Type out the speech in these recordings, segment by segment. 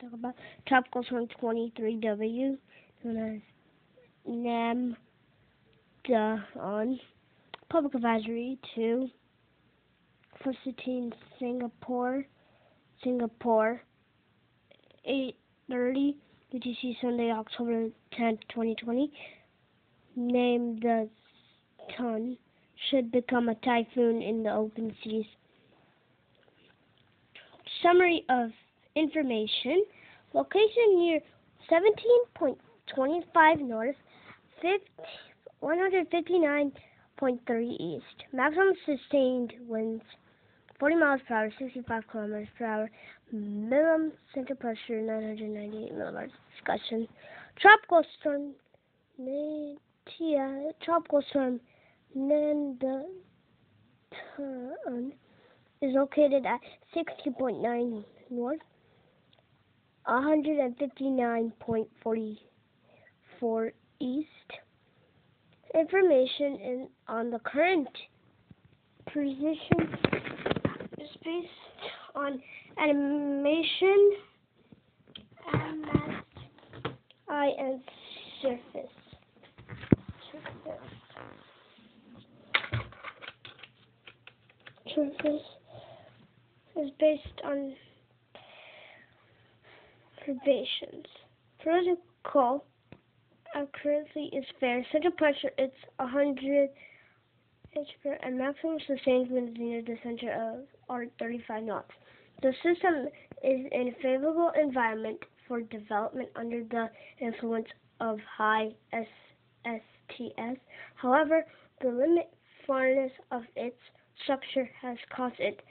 talk about Tropical Storm 23W, known as NAM on Public Advisory to City Singapore, Singapore, 8.30 UTC Sunday, October 10th, 2020. Named the Ton should become a typhoon in the open seas. Summary of information. Location near 17.25 north, 159.3 east. Maximum sustained winds 40 miles per hour, 65 kilometers per hour. Minimum center pressure 998 millibars. Discussion. Tropical storm Natia, tropical storm Nandan is located at 60.9 north, 159.44 east. Information in, on the current position is based on animation, MSI, and surface. Surface. Surface is based on probations. Political accuracy is fair. Center pressure is 100 inch per and maximum sustained wind near the center of are 35 knots. The system is in a favorable environment for development under the influence of high SSTS. However, the limit farness of its structure has caused it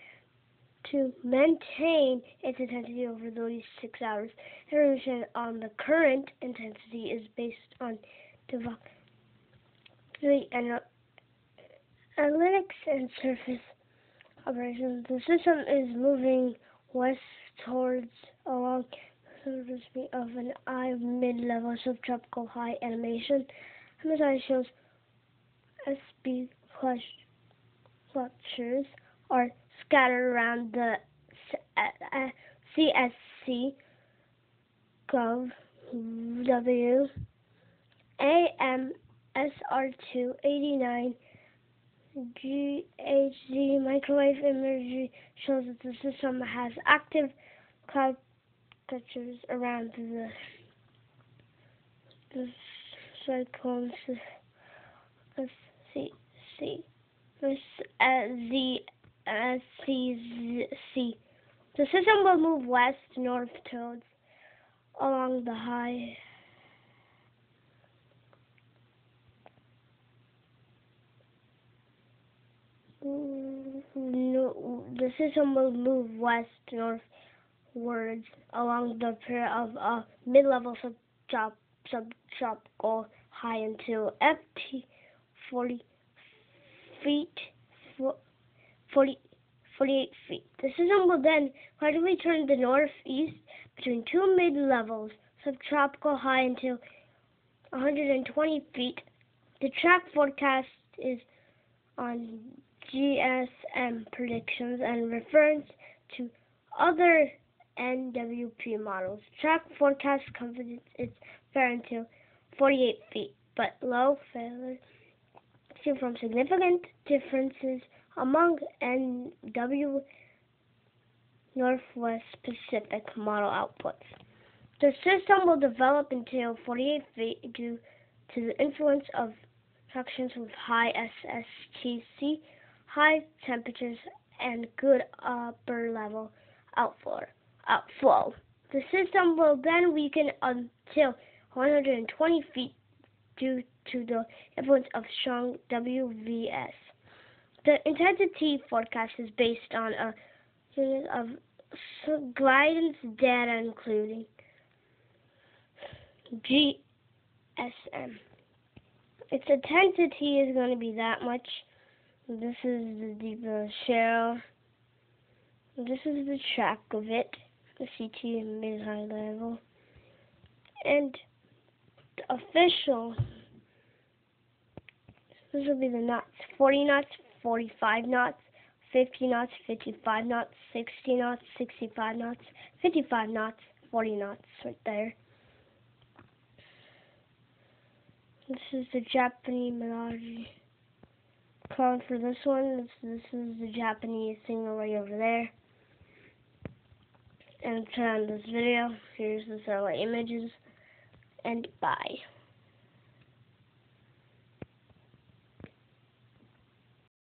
to maintain its intensity over those six hours. Information on the current intensity is based on the analytics and surface operations. The system is moving west towards along the speed of an eye mid-level subtropical high animation. MSI shows Cb clusters are scattered around the CSC Gov W AMSR289 GHZ microwave imagery shows that the system has active cloud catchers around the, the cyclone C, C, this, uh, the uh, C, C. The system will move west north towards along the high no, the system will move west northwards along the pair of a mid-level subtrop, subtropical high until FT 40 feet 40, 48 feet. The system will then gradually turn the northeast between two mid-levels, subtropical high until 120 feet. The track forecast is on GSM predictions and refers to other NWP models. Track forecast confidence is fair until 48 feet, but low failure from significant differences among NW Northwest Pacific model outputs. The system will develop until 48 feet due to the influence of fractions with high SSTC, high temperatures, and good upper level outflow. outflow. The system will then weaken until 120 feet due to the influence of strong WVS. The intensity forecast is based on a unit of guidance data including GSM. Its intensity is going to be that much. This is the deeper shell. This is the track of it, the CT mid-high level. And the official, this will be the knots, 40 knots, 45 knots, 50 knots, 55 knots, 60 knots, 65 knots, 55 knots, 40 knots right there. This is the Japanese melody. Calling for this one. This, this is the Japanese signal right over there. And to end this video, here's the satellite images. And bye.